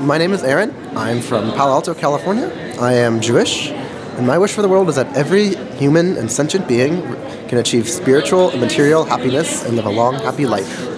my name is Aaron. I'm from Palo Alto, California. I am Jewish, and my wish for the world is that every human and sentient being can achieve spiritual and material happiness and live a long, happy life.